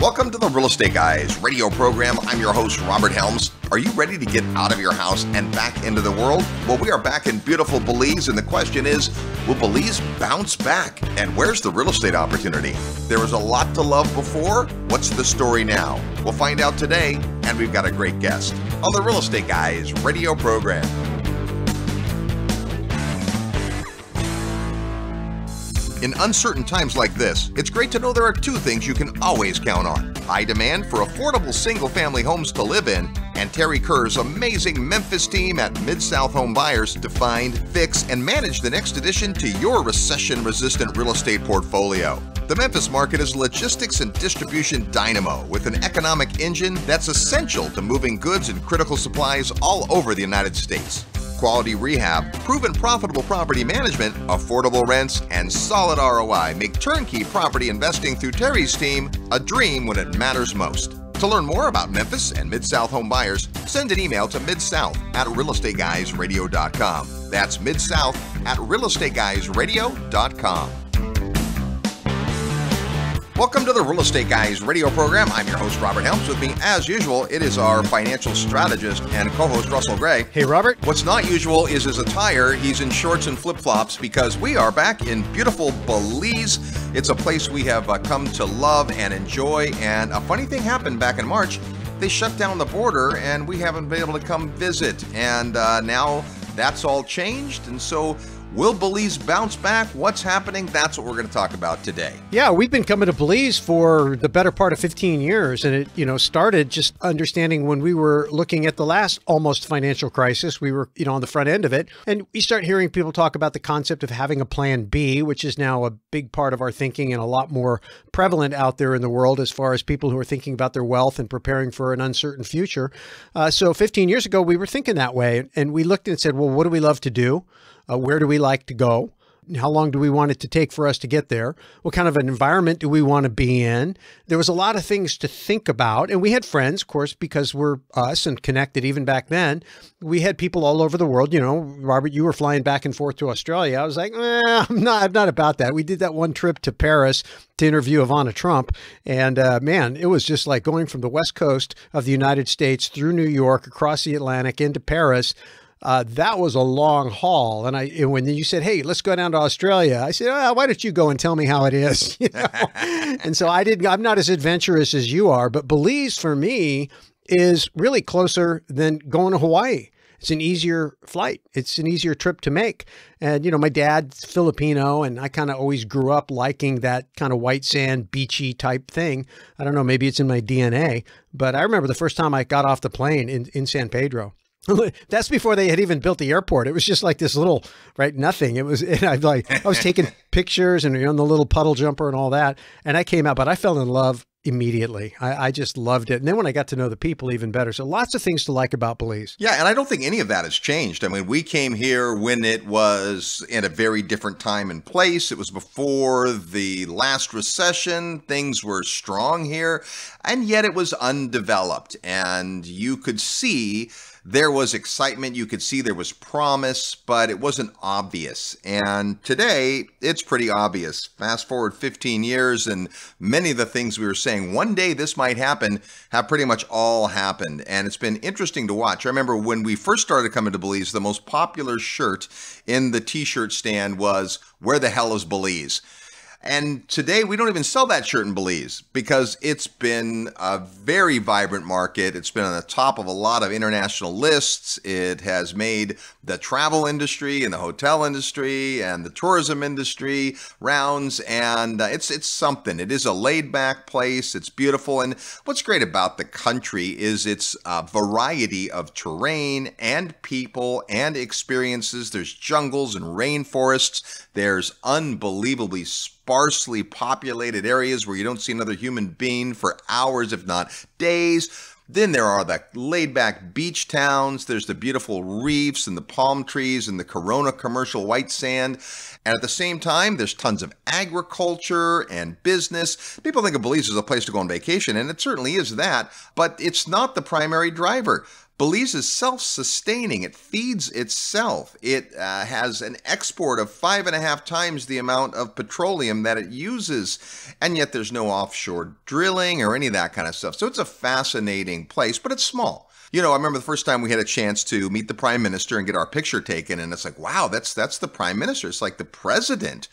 Welcome to the Real Estate Guys radio program. I'm your host, Robert Helms. Are you ready to get out of your house and back into the world? Well, we are back in beautiful Belize, and the question is will Belize bounce back? And where's the real estate opportunity? There was a lot to love before. What's the story now? We'll find out today, and we've got a great guest on the Real Estate Guys radio program. In uncertain times like this, it's great to know there are two things you can always count on high demand for affordable single family homes to live in, and Terry Kerr's amazing Memphis team at Mid South Home Buyers to find, fix, and manage the next addition to your recession resistant real estate portfolio. The Memphis market is a logistics and distribution dynamo with an economic engine that's essential to moving goods and critical supplies all over the United States quality rehab, proven profitable property management, affordable rents, and solid ROI make turnkey property investing through Terry's team a dream when it matters most. To learn more about Memphis and Mid South home buyers, send an email to midsouth at realestateguysradio.com. That's midsouth at realestateguysradio.com. Welcome to the Real Estate Guys radio program. I'm your host, Robert Helms. With me, as usual, it is our financial strategist and co host, Russell Gray. Hey, Robert. What's not usual is his attire. He's in shorts and flip flops because we are back in beautiful Belize. It's a place we have uh, come to love and enjoy. And a funny thing happened back in March. They shut down the border and we haven't been able to come visit. And uh, now that's all changed. And so Will Belize bounce back? What's happening? That's what we're going to talk about today. Yeah, we've been coming to Belize for the better part of 15 years, and it you know started just understanding when we were looking at the last almost financial crisis. We were you know on the front end of it, and we start hearing people talk about the concept of having a plan B, which is now a big part of our thinking and a lot more prevalent out there in the world as far as people who are thinking about their wealth and preparing for an uncertain future. Uh, so 15 years ago, we were thinking that way, and we looked and said, well, what do we love to do? Uh, where do we like to go? How long do we want it to take for us to get there? What kind of an environment do we want to be in? There was a lot of things to think about. And we had friends, of course, because we're us and connected even back then. We had people all over the world. You know, Robert, you were flying back and forth to Australia. I was like, eh, I'm not, I'm not about that. We did that one trip to Paris to interview Ivana Trump. And uh, man, it was just like going from the West Coast of the United States through New York, across the Atlantic into Paris uh, that was a long haul. And I, and when you said, "Hey, let's go down to Australia," I said, oh, "Why don't you go and tell me how it is?" You know? and so I didn't. I'm not as adventurous as you are, but Belize for me is really closer than going to Hawaii. It's an easier flight. It's an easier trip to make. And, you know, my dad's Filipino, and I kind of always grew up liking that kind of white sand, beachy type thing. I don't know, maybe it's in my DNA. But I remember the first time I got off the plane in, in San Pedro. That's before they had even built the airport. It was just like this little right nothing. It was and I like I was taking pictures and you know the little puddle jumper and all that, and I came out, but I fell in love immediately. I, I, just loved it. And then when I got to know the people even better. So lots of things to like about Belize. Yeah, and I don't think any of that has changed. I mean, we came here when it was in a very different time and place. It was before the last recession. Things were strong here, and yet it was undeveloped. And you could see there was excitement. You could see there was promise, but it wasn't obvious. And today, it's pretty obvious. Fast forward 15 years, and many of the things we were saying, one day this might happen, have pretty much all happened. And it's been interesting to watch. I remember when we first started coming to Belize, the most popular shirt in the t shirt stand was, Where the hell is Belize? And today we don't even sell that shirt in Belize because it's been a very vibrant market. It's been on the top of a lot of international lists. It has made the travel industry and the hotel industry and the tourism industry rounds and uh, it's it's something. It is a laid-back place. It's beautiful and what's great about the country is its uh, variety of terrain and people and experiences. There's jungles and rainforests. There's unbelievably sparsely populated areas where you don't see another human being for hours, if not days. Then there are the laid back beach towns. There's the beautiful reefs and the palm trees and the Corona commercial white sand. And at the same time, there's tons of agriculture and business. People think of Belize as a place to go on vacation, and it certainly is that, but it's not the primary driver. Belize is self sustaining. It feeds itself. It uh, has an export of five and a half times the amount of petroleum that it uses. And yet there's no offshore drilling or any of that kind of stuff. So it's a fascinating place, but it's small. You know, I remember the first time we had a chance to meet the prime minister and get our picture taken, and it's like, wow, that's that's the prime minister. It's like the president.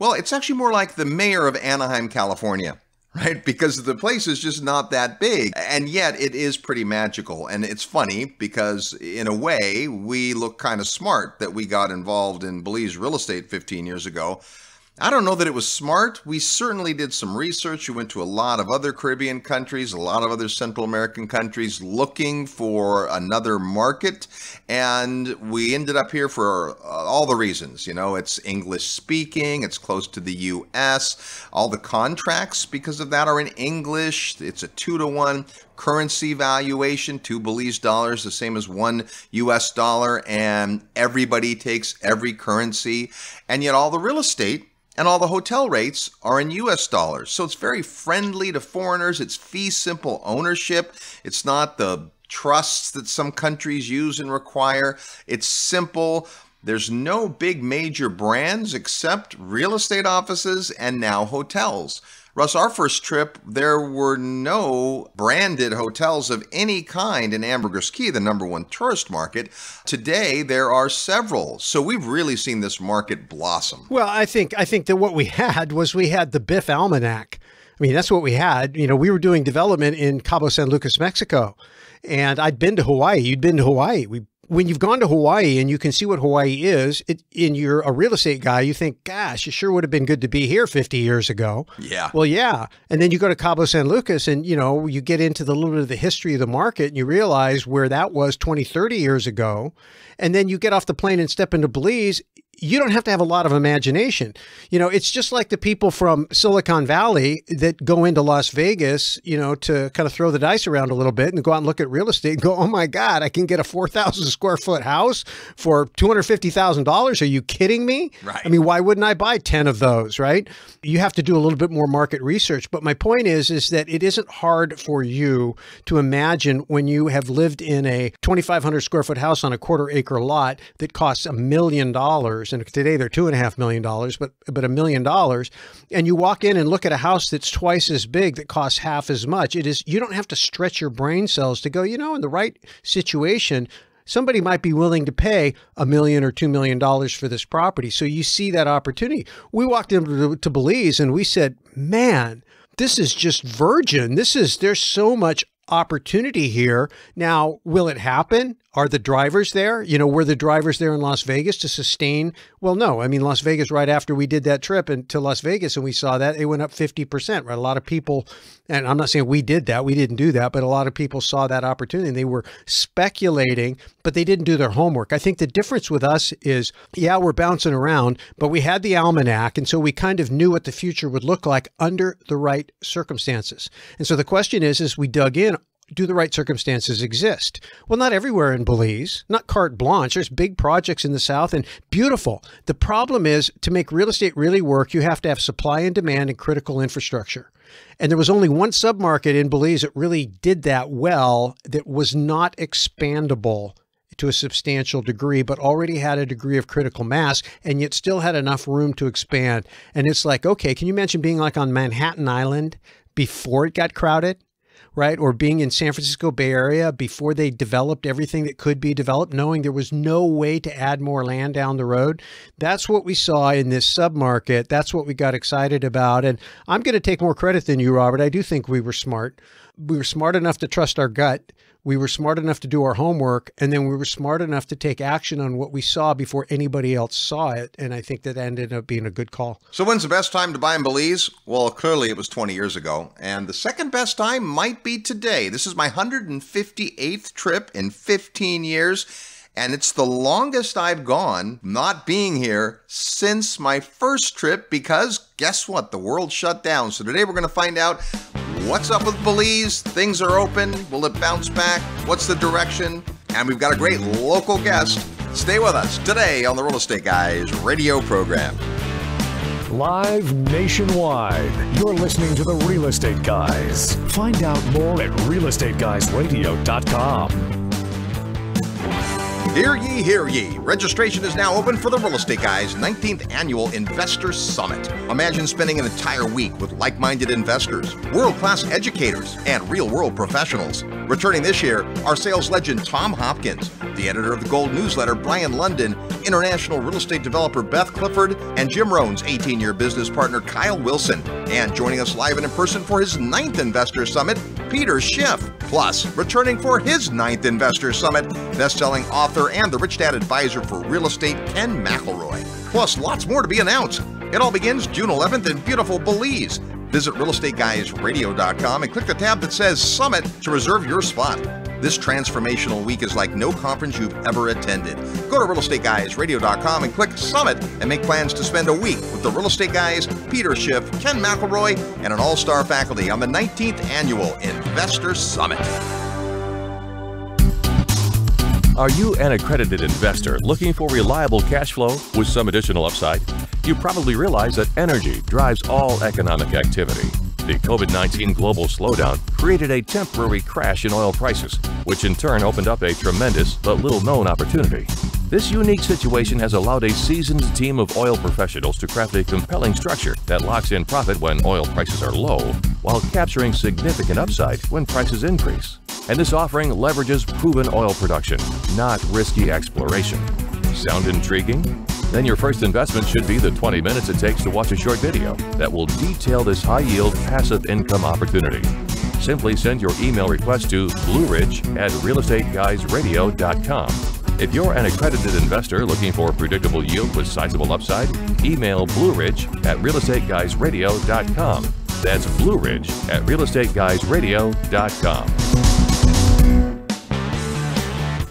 Well, it's actually more like the mayor of Anaheim, California right? Because the place is just not that big. And yet it is pretty magical. And it's funny because, in a way, we look kind of smart that we got involved in Belize real estate 15 years ago I don't know that it was smart. We certainly did some research. We went to a lot of other Caribbean countries, a lot of other Central American countries looking for another market. And we ended up here for uh, all the reasons. You know, it's English speaking, it's close to the US. All the contracts, because of that, are in English. It's a two to one currency valuation, two Belize dollars, the same as one US dollar. And everybody takes every currency. And yet, all the real estate and all the hotel rates are in US dollars. So it's very friendly to foreigners. It's fee simple ownership. It's not the trusts that some countries use and require. It's simple. There's no big major brands except real estate offices and now hotels. Russ, our first trip, there were no branded hotels of any kind in Ambergris Caye, the number one tourist market. Today, there are several. So we've really seen this market blossom. Well, I think I think that what we had was we had the Biff Almanac. I mean, that's what we had. You know, we were doing development in Cabo San Lucas, Mexico. And I'd been to Hawaii. You'd been to Hawaii. We when you've gone to Hawaii and you can see what Hawaii is, it, and you're a real estate guy, you think, gosh, it sure would have been good to be here 50 years ago. Yeah. Well, yeah. And then you go to Cabo San Lucas and, you know, you get into the little bit of the history of the market and you realize where that was 20, 30 years ago. And then you get off the plane and step into Belize you don't have to have a lot of imagination. You know, it's just like the people from Silicon Valley that go into Las Vegas, you know, to kind of throw the dice around a little bit and go out and look at real estate and go, oh my God, I can get a 4,000 square foot house for $250,000. Are you kidding me? Right. I mean, why wouldn't I buy 10 of those, right? You have to do a little bit more market research. But my point is, is that it isn't hard for you to imagine when you have lived in a 2,500 square foot house on a quarter acre lot that costs a million dollars dollars, and today they're two and a half million dollars, but but a million dollars, and you walk in and look at a house that's twice as big that costs half as much. It is you don't have to stretch your brain cells to go. You know, in the right situation, somebody might be willing to pay a million or two million dollars for this property. So you see that opportunity. We walked into to Belize and we said, man, this is just virgin. This is there's so much opportunity here. Now, will it happen? Are the drivers there? You know, were the drivers there in Las Vegas to sustain? Well, no. I mean, Las Vegas, right after we did that trip into Las Vegas and we saw that, it went up 50%, right? A lot of people, and I'm not saying we did that, we didn't do that, but a lot of people saw that opportunity and they were speculating, but they didn't do their homework. I think the difference with us is, yeah, we're bouncing around, but we had the almanac. And so we kind of knew what the future would look like under the right circumstances. And so the question is, is we dug in do the right circumstances exist? Well, not everywhere in Belize, not carte blanche. There's big projects in the South and beautiful. The problem is to make real estate really work, you have to have supply and demand and critical infrastructure. And there was only one submarket in Belize that really did that well, that was not expandable to a substantial degree, but already had a degree of critical mass and yet still had enough room to expand. And it's like, okay, can you mention being like on Manhattan Island before it got crowded? Right? Or being in San Francisco Bay Area before they developed everything that could be developed, knowing there was no way to add more land down the road. That's what we saw in this submarket. That's what we got excited about. And I'm going to take more credit than you, Robert. I do think we were smart. We were smart enough to trust our gut we were smart enough to do our homework and then we were smart enough to take action on what we saw before anybody else saw it and i think that ended up being a good call so when's the best time to buy in belize well clearly it was 20 years ago and the second best time might be today this is my 158th trip in 15 years and it's the longest I've gone not being here since my first trip because guess what? The world shut down. So today we're going to find out What's up with Belize? Things are open. Will it bounce back? What's the direction? And we've got a great local guest. Stay with us today on the Real Estate Guys radio program. Live nationwide. You're listening to the Real Estate Guys. Find out more at realestateguysradio.com. Hear ye, hear ye. Registration is now open for the Real Estate Guys 19th Annual Investor Summit. Imagine spending an entire week with like minded investors, world class educators, and real world professionals. Returning this year are sales legend Tom Hopkins, the editor of the Gold newsletter Brian Lundin, international real estate developer Beth Clifford, and Jim Rohn's 18 year business partner Kyle Wilson. And joining us live and in person for his ninth Investor Summit, Peter Schiff. Plus, returning for his ninth Investor Summit, best-selling author and the Rich Dad advisor for real estate, Ken McElroy. Plus, lots more to be announced. It all begins June 11th in beautiful Belize. Visit realestateguysradio.com and click the tab that says Summit to reserve your spot. This transformational week is like no conference you've ever attended. Go to realestateguysradio.com and click Summit and make plans to spend a week with the Real Estate Guys, Peter Schiff, Ken McElroy, and an all-star faculty on the 19th Annual Investor Summit. Are you an accredited investor looking for reliable cash flow with some additional upside? You probably realize that energy drives all economic activity. The COVID 19 global slowdown created a temporary crash in oil prices, which in turn opened up a tremendous but little known opportunity. This unique situation has allowed a seasoned team of oil professionals to craft a compelling structure that locks in profit when oil prices are low, while capturing significant upside when prices increase. And this offering leverages proven oil production, not risky exploration. Sound intriguing? Then your first investment should be the 20 minutes it takes to watch a short video that will detail this high yield passive income opportunity. Simply send your email request to blueridge at realestateguysradio.com. If you're an accredited investor looking for predictable yield with sizable upside, email blueridge at realestateguysradio.com. That's blueridge at realestateguysradio.com.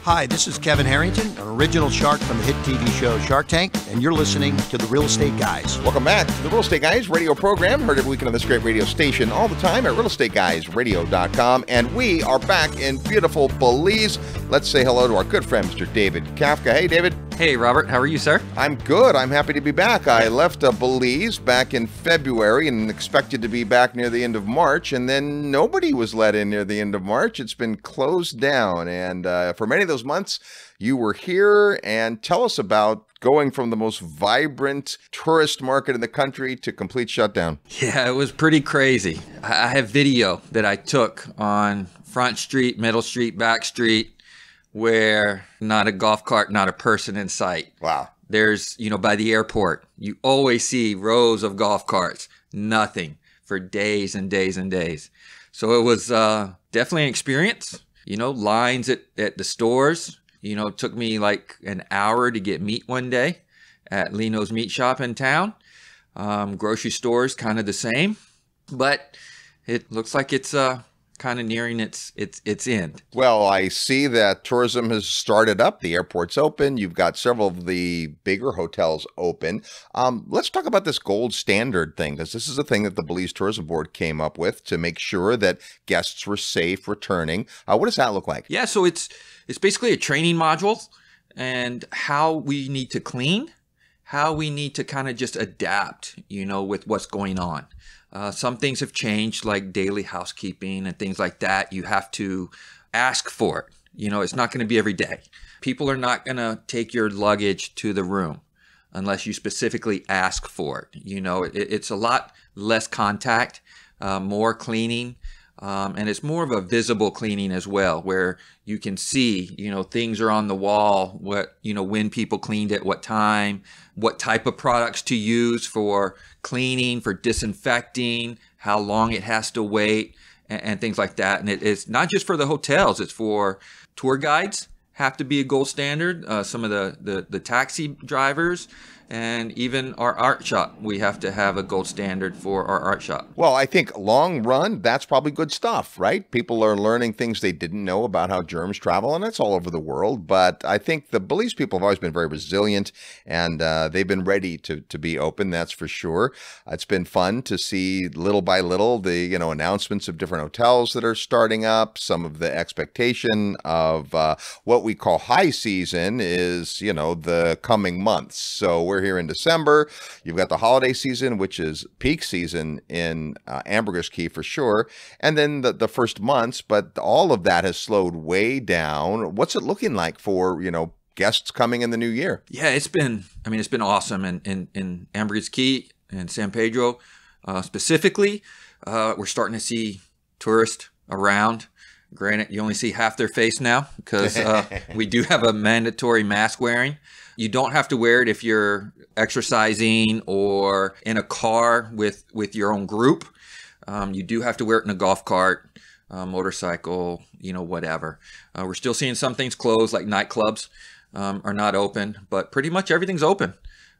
Hi, this is Kevin Harrington, an original shark from the hit TV show Shark Tank, and you're listening to the Real Estate Guys. Welcome back to the Real Estate Guys radio program, heard every weekend on this great radio station all the time at realestateguysradio.com. And we are back in beautiful Belize. Let's say hello to our good friend, Mr. David Kafka. Hey, David. Hey, Robert. How are you, sir? I'm good. I'm happy to be back. I left uh, Belize back in February and expected to be back near the end of March, and then nobody was let in near the end of March. It's been closed down. And uh, for many of those months, you were here. And tell us about going from the most vibrant tourist market in the country to complete shutdown. Yeah, it was pretty crazy. I have video that I took on Front Street, Middle Street, Back Street where not a golf cart, not a person in sight. Wow. There's, you know, by the airport, you always see rows of golf carts, nothing for days and days and days. So it was uh, definitely an experience. You know, lines at, at the stores. You know, it took me like an hour to get meat one day at Lino's Meat Shop in town. Um, grocery stores, kind of the same. But it looks like it's uh, kind of nearing its its its end. Well, I see that tourism has started up. The airport's open. You've got several of the bigger hotels open. Um, let's talk about this gold standard thing because this is a thing that the Belize Tourism Board came up with to make sure that guests were safe returning. Uh, what does that look like? Yeah, so it's it's basically a training module and how we need to clean, how we need to kind of just adapt, you know, with what's going on. Uh, some things have changed, like daily housekeeping and things like that. You have to ask for it. You know, it's not going to be every day. People are not going to take your luggage to the room unless you specifically ask for it. You know, it, it's a lot less contact, uh, more cleaning. Um, and it's more of a visible cleaning as well, where you can see, you know, things are on the wall, what, you know, when people cleaned at what time, what type of products to use for cleaning, for disinfecting, how long it has to wait, and, and things like that. And it, it's not just for the hotels, it's for tour guides have to be a gold standard. Uh, some of the, the, the taxi drivers and even our art shop. We have to have a gold standard for our art shop. Well, I think long run, that's probably good stuff, right? People are learning things they didn't know about how germs travel, and that's all over the world. But I think the Belize people have always been very resilient, and uh, they've been ready to to be open. That's for sure. It's been fun to see little by little the you know announcements of different hotels that are starting up. Some of the expectation of uh, what we call high season is you know the coming months. So we're here in December. You've got the holiday season, which is peak season in uh, Ambergris Caye for sure, and then the, the first months. But all of that has slowed way down. What's it looking like for you know guests coming in the new year? Yeah, it's been. I mean, it's been awesome, and in, in, in Ambergris Caye and San Pedro uh, specifically, uh, we're starting to see tourists around. Granted, you only see half their face now because uh, we do have a mandatory mask wearing. You don't have to wear it if you're exercising or in a car with with your own group. Um, you do have to wear it in a golf cart, uh, motorcycle, you know, whatever. Uh, we're still seeing some things closed, like nightclubs um, are not open, but pretty much everything's open.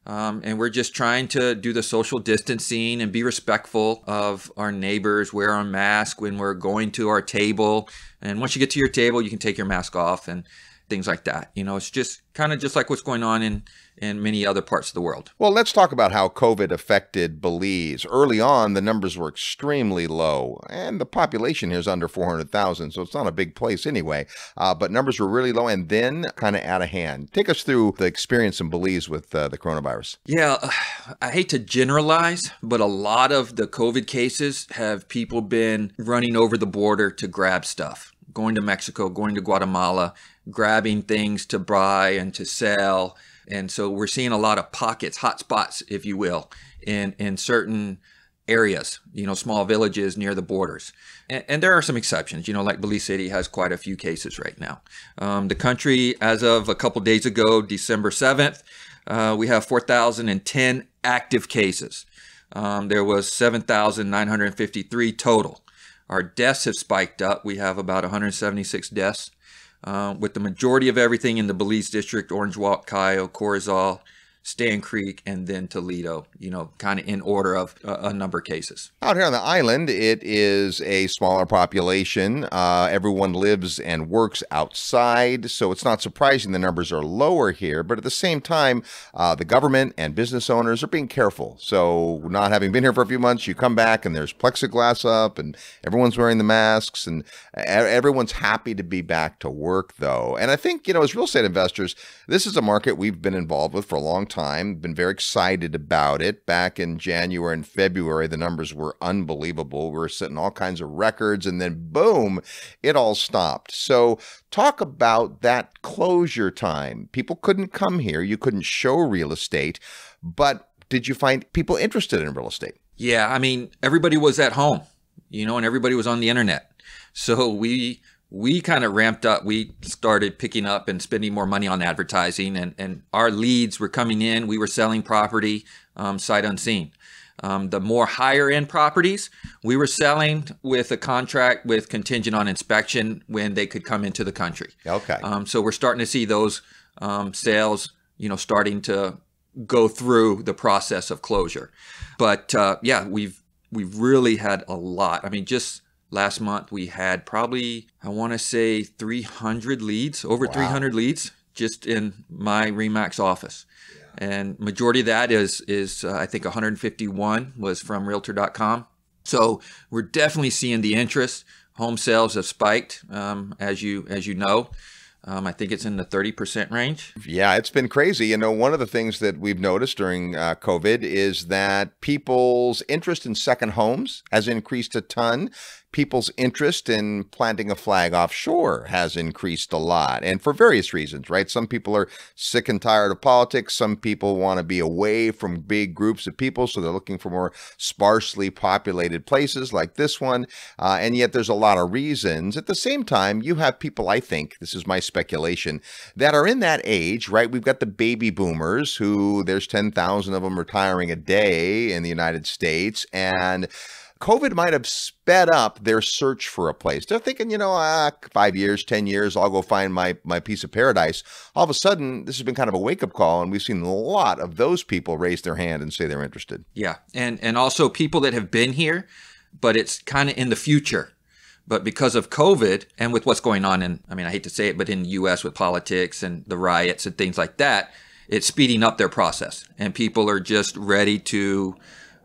Um, and we're just trying to do the social distancing and be respectful of our neighbors, wear our mask when we're going to our table. And once you get to your table, you can take your mask off and things like that. You know, it's just kind of just like what's going on in in many other parts of the world. Well, let's talk about how COVID affected Belize. Early on, the numbers were extremely low, and the population here is under 400,000, so it's not a big place anyway. Uh, but numbers were really low and then kind of out of hand. Take us through the experience in Belize with uh, the coronavirus. Yeah, I hate to generalize, but a lot of the COVID cases have people been running over the border to grab stuff going to Mexico, going to Guatemala, grabbing things to buy and to sell. And so we're seeing a lot of pockets, hot spots, if you will, in, in certain areas, you know, small villages near the borders. And, and, there are some exceptions, you know, like Belize City has quite a few cases right now. Um, the country, as of a couple days ago, December 7th, uh, we have 4,010 active cases. Um, there was 7,953 total. Our deaths have spiked up. We have about 176 deaths uh, with the majority of everything in the Belize district, Orange Walk, Cayo, Corozal, Stann Creek, and then Toledo, you know, kind of in order of a number of cases. Out here on the island, it is a smaller population. Uh, everyone lives and works outside, so it's not surprising the numbers are lower here. But at the same time, uh, the government and business owners are being careful. So, not having been here for a few months, you come back and there's plexiglass up and everyone's wearing the masks and everyone's happy to be back to work, though. And I think, you know, as real estate investors, this is a market we've been involved with for a long time. Time, been very excited about it. Back in January and February, the numbers were unbelievable. We were setting all kinds of records, and then boom, it all stopped. So, talk about that closure time. People couldn't come here, you couldn't show real estate, but did you find people interested in real estate? Yeah, I mean, everybody was at home, you know, and everybody was on the internet. So we we kind of ramped up. We started picking up and spending more money on advertising, and, and our leads were coming in. We were selling property um, sight unseen. Um, the more higher end properties, we were selling with a contract with contingent on inspection when they could come into the country. Okay. Um, so we're starting to see those um, sales, you know, starting to go through the process of closure. But uh, yeah, we've we've really had a lot. I mean, just last month we had probably i want to say 300 leads over wow. 300 leads just in my remax office yeah. and majority of that is is uh, i think 151 was from realtor.com so we're definitely seeing the interest home sales have spiked um, as you as you know um, I think it's in the 30% range. Yeah, it's been crazy. You know, one of the things that we've noticed during uh, COVID is that people's interest in second homes has increased a ton people's interest in planting a flag offshore has increased a lot, and for various reasons, right? Some people are sick and tired of politics. Some people want to be away from big groups of people, so they're looking for more sparsely populated places like this one. Uh, and yet, there's a lot of reasons. At the same time, you have people, I think, this is my speculation, that are in that age, right? We've got the baby boomers who there's 10,000 of them retiring a day in the United States. And COVID might have sped up their search for a place. They're thinking, you know, ah, five years, 10 years, I'll go find my, my piece of paradise. All of a sudden, this has been kind of a wake up call, and we've seen a lot of those people raise their hand and say they're interested. Yeah. And, and also people that have been here, but it's kind of in the future. But because of COVID and with what's going on in, I mean, I hate to say it, but in the US with politics and the riots and things like that, it's speeding up their process. And people are just ready to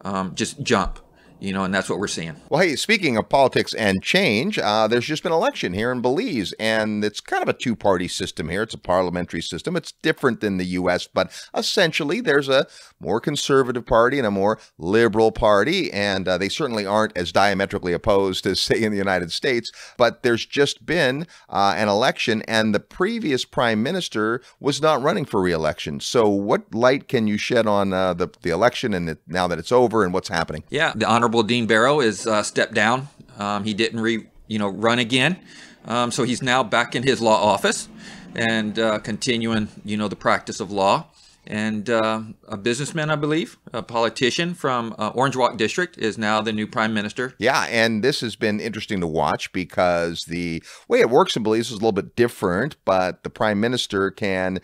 um, just jump you know, and that's what we're seeing. Well, hey, speaking of politics and change, uh, there's just been an election here in Belize, and it's kind of a two party system here. It's a parliamentary system. It's different than the U.S., but essentially there's a more conservative party and a more liberal party, and uh, they certainly aren't as diametrically opposed as, say, in the United States. But there's just been uh, an election, and the previous prime minister was not running for reelection. So, what light can you shed on uh, the, the election and the, now that it's over and what's happening? Yeah, the honor Honorable Dean Barrow is uh, stepped down. Um, he didn't re, you know, run again, um, so he's now back in his law office and uh, continuing, you know, the practice of law. And uh, a businessman, I believe, a politician from uh, Orange Walk District, is now the new prime minister. Yeah, and this has been interesting to watch because the way it works in Belize is a little bit different, but the prime minister can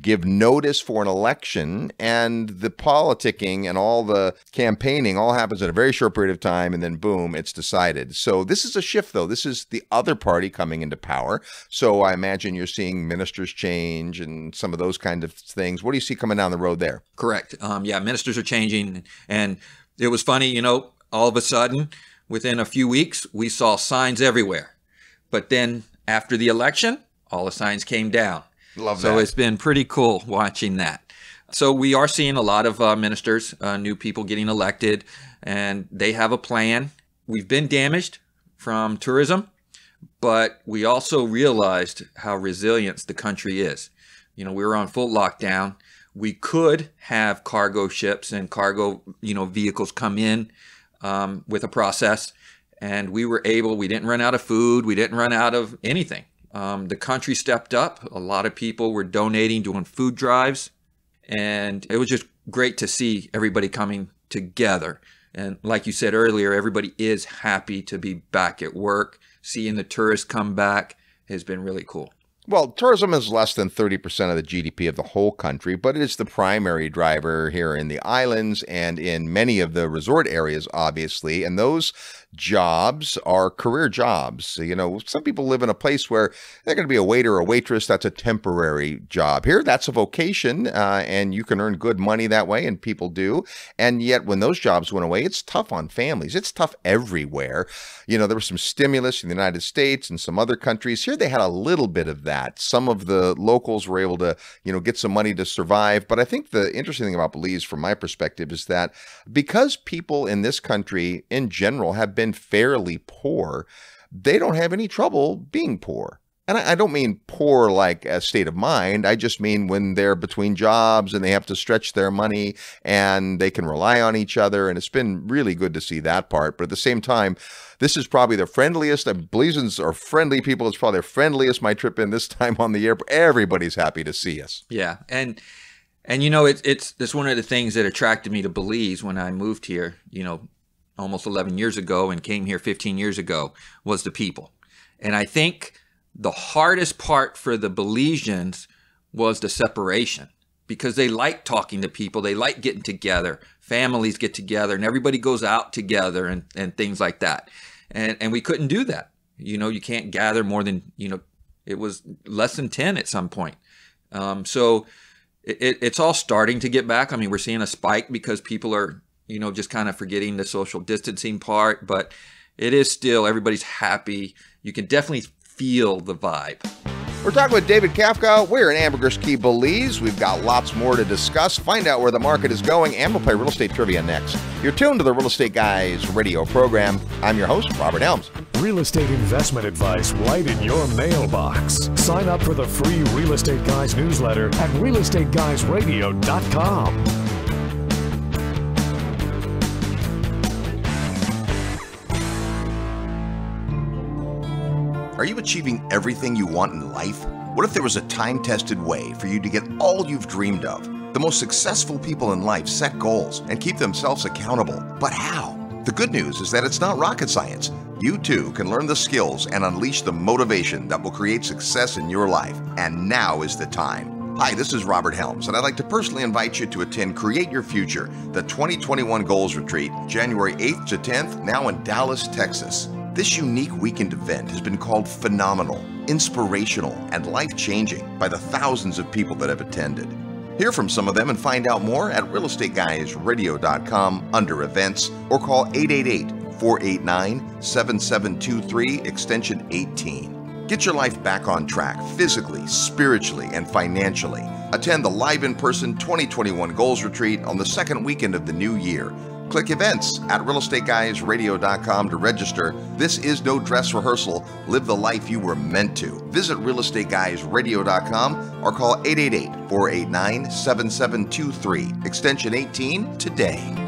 give notice for an election, and the politicking and all the campaigning all happens in a very short period of time, and then boom, it's decided. So this is a shift, though. This is the other party coming into power. So I imagine you're seeing ministers change and some of those kind of things. What do you see coming down the road there? Correct. Um, yeah, ministers are changing, and it was funny, you know, all of a sudden, within a few weeks, we saw signs everywhere. But then after the election, all the signs came down. Love so that. it's been pretty cool watching that. So we are seeing a lot of uh, ministers, uh, new people getting elected, and they have a plan. We've been damaged from tourism, but we also realized how resilient the country is. You know, we were on full lockdown. We could have cargo ships and cargo, you know, vehicles come in um, with a process, and we were able. We didn't run out of food. We didn't run out of anything. Um, the country stepped up. A lot of people were donating, doing food drives. And it was just great to see everybody coming together. And like you said earlier, everybody is happy to be back at work. Seeing the tourists come back has been really cool. Well, tourism is less than 30% of the GDP of the whole country, but it is the primary driver here in the islands and in many of the resort areas, obviously. And those jobs are career jobs. You know, some people live in a place where they're going to be a waiter or a waitress. That's a temporary job. Here, that's a vocation, uh, and you can earn good money that way, and people do. And yet, when those jobs went away, it's tough on families. It's tough everywhere. You know, there was some stimulus in the United States and some other countries. Here, they had a little bit of that. Some of the locals were able to, you know, get some money to survive. But I think the interesting thing about Belize, from my perspective, is that because people in this country in general have been fairly poor, they don't have any trouble being poor. And I, don't mean poor like a state of mind. I just mean when they're between jobs and they have to stretch their money and they can rely on each other. And it's been really good to see that part. But at the same time, this is probably the friendliest. Uh, Belizeans are friendly people. It's probably the friendliest my trip in this time on the airport. Everybody's happy to see us. Yeah. And and you know, it's it's it's one of the things that attracted me to Belize when I moved here, you know, almost 11 years ago and came here 15 years ago was the people. And I think the hardest part for the Belizeans was the separation because they like talking to people, they like getting together, families get together, and everybody goes out together and, and things like that. And and we couldn't do that. You know, you can't gather more than you know. It was less than ten at some point. Um, so it, it's all starting to get back. I mean, we're seeing a spike because people are you know just kind of forgetting the social distancing part, but it is still everybody's happy. You can definitely feel the vibe. We're talking with David Kafka. We're in Ambergris Caye, Belize. We've got lots more to discuss, find out where the market is going, and we'll play real estate trivia next. You're tuned to the Real Estate Guys radio program. I'm your host, Robert Helms. Real estate investment advice right in your mailbox. Sign up for the free Real Estate Guys newsletter at realestateguysradio.com. Are you achieving everything you want in life? What if there was a time tested way for you to get all you've dreamed of? The most successful people in life set goals and keep themselves accountable. But how? The good news is that it's not rocket science. You too can learn the skills and unleash the motivation that will create success in your life. And now is the time. Hi, this is Robert Helms, and I'd like to personally invite you to attend Create Your Future, the 2021 Goals Retreat, January 8th to 10th, now in Dallas, Texas. This unique weekend event has been called phenomenal, inspirational, and life changing by the thousands of people that have attended. Hear from some of them and find out more at realestateguysradio.com under events or call 888 489 7723 extension 18. Get your life back on track physically, spiritually, and financially. Attend the live in person 2021 Goals Retreat on the second weekend of the new year. Click events at realestateguysradio.com to register. This is no dress rehearsal. Live the life you were meant to. Visit realestateguysradio.com or call 888 489 7723, extension 18 today.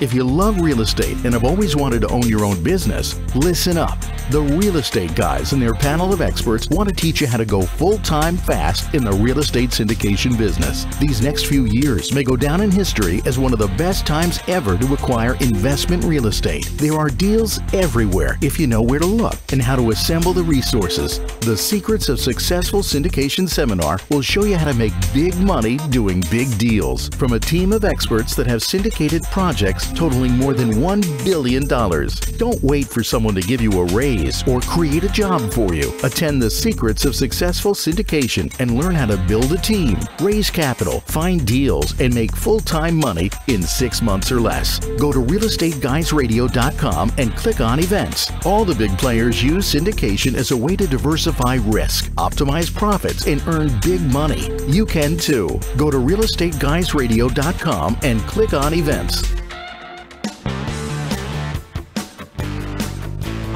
If you love real estate and have always wanted to own your own business, listen up. The Real Estate Guys and their panel of experts want to teach you how to go full time fast in the real estate syndication business. These next few years may go down in history as one of the best times ever to acquire investment real estate. There are deals everywhere if you know where to look and how to assemble the resources. The Secrets of Successful Syndication seminar will show you how to make big money doing big deals from a team of experts that have syndicated projects totaling more than $1 billion. Don't wait for someone to give you a raise or create a job for you. Attend the Secrets of Successful Syndication and learn how to build a team, raise capital, find deals, and make full time money in six months or less. Go to realestateguysradio.com and click on events. All the big players use syndication as a way to diversify risk, optimize profits, and earn big money. You can too. Go to realestateguysradio.com and click on events.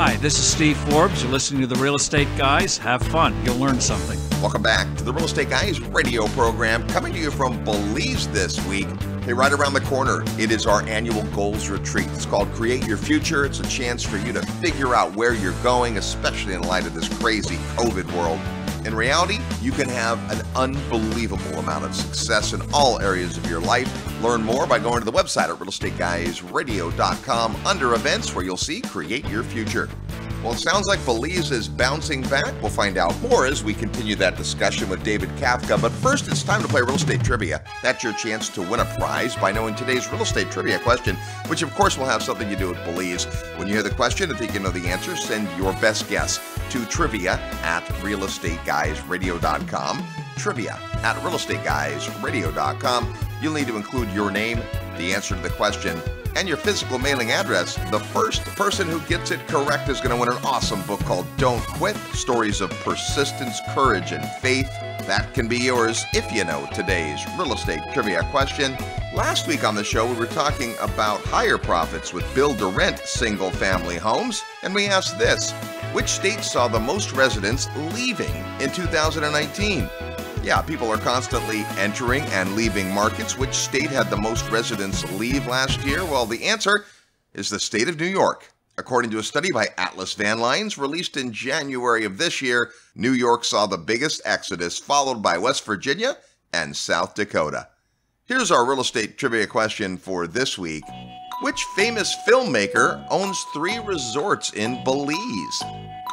Hi, this is Steve Forbes. You're listening to the Real Estate Guys. Have fun. You'll learn something. Welcome back to the Real Estate Guys radio program, coming to you from Belize this week. Hey, right around the corner, it is our annual goals retreat. It's called Create Your Future. It's a chance for you to figure out where you're going, especially in light of this crazy COVID world. In reality, you can have an unbelievable amount of success in all areas of your life. Learn more by going to the website at realestateguysradio.com under events where you'll see Create Your Future. Well, it sounds like Belize is bouncing back. We'll find out more as we continue that discussion with David Kafka. But first, it's time to play real estate trivia. That's your chance to win a prize by knowing today's real estate trivia question, which of course will have something to do with Belize. When you hear the question and think you know the answer, send your best guess to trivia at realestateguysradio.com. Trivia at realestateguysradio.com. You'll need to include your name, the answer to the question, and your physical mailing address. The first person who gets it correct is going to win an awesome book called Don't Quit Stories of Persistence, Courage, and Faith. That can be yours if you know today's real estate trivia question. Last week on the show, we were talking about higher profits with build to rent single family homes, and we asked this Which state saw the most residents leaving in 2019? Yeah, people are constantly entering and leaving markets. Which state had the most residents leave last year? Well, the answer is the state of New York. According to a study by Atlas Van Lines released in January of this year, New York saw the biggest exodus, followed by West Virginia and South Dakota. Here's our real estate trivia question for this week Which famous filmmaker owns three resorts in Belize?